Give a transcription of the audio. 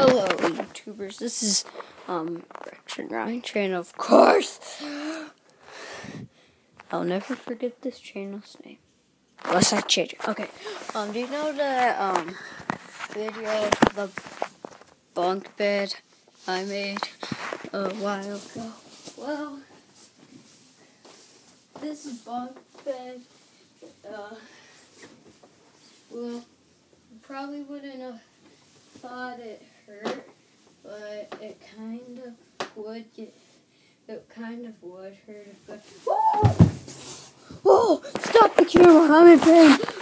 Hello, YouTubers. This is um Rex Ryan channel, of course. I'll never forget this channel's name. Unless I change it. Okay. Um, do you know the um video of the bunk bed I made a while ago? Well, this bunk bed, uh, well, probably wouldn't have thought it hurt, but it kind of would get. It kind of would hurt But, Whoa! Whoa! Stop the camera! I'm in pain.